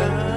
time.